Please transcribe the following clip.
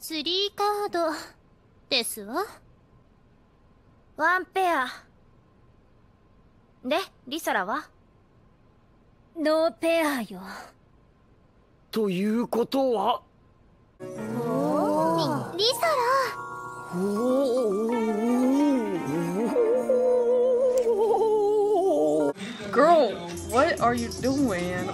ツリーカードですわ。ワンペア。でリサラは？ノーペアよ。ということは？リリサラ。おー。Girl, what are you doing?